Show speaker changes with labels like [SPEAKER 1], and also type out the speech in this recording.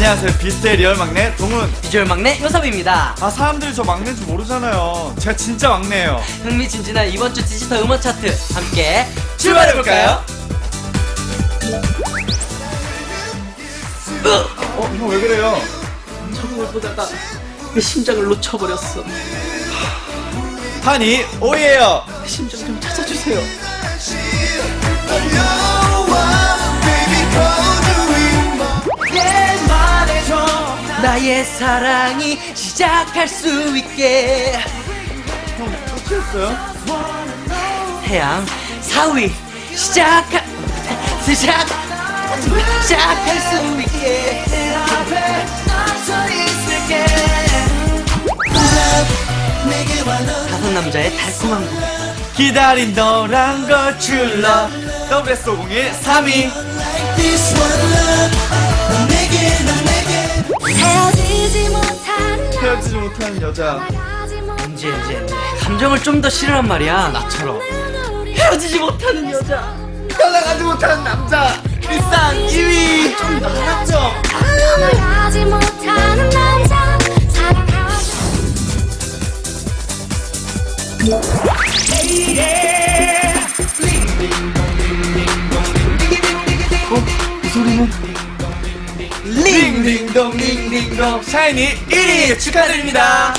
[SPEAKER 1] 안녕하세요. 비스트의 real 막내 동운.
[SPEAKER 2] 비주얼 막내 요섭입니다.
[SPEAKER 1] 아 사람들이 저 막내인지 모르잖아요. 제가 진짜 막내예요.
[SPEAKER 2] 흥미진진한 이번 주 디지털 음원 차트 함께
[SPEAKER 1] 출발해 볼까요?
[SPEAKER 2] 으!
[SPEAKER 1] 어, 형 왜 그래요?
[SPEAKER 2] 적응을 보다가 내 심장을 놓쳐버렸어.
[SPEAKER 1] 오이에요.
[SPEAKER 2] 내 심장 좀 찾아주세요. 나의 사랑이 시작할 수 있게
[SPEAKER 1] 형 취했어요?
[SPEAKER 2] 태양 4위 시작할 시작 시작할 수 있게 내 앞에 서 있을게 다섯 남자의 달콤한 곡
[SPEAKER 1] 기다린 너란 걸 줄라. WS501 3위.
[SPEAKER 3] 헤어지
[SPEAKER 1] 헤어지지 못하는 여자.
[SPEAKER 2] 이제 이제 감정을 좀 더 실으란 말이야 나처럼 헤어지지 못하는 여자
[SPEAKER 1] 연락하지 못하는 남자. 일상 2위. 좀더 하죠.
[SPEAKER 3] 넘어가지 못하는 남자 사랑하지
[SPEAKER 1] 링링동 링링동 샤이니 1위 축하드립니다.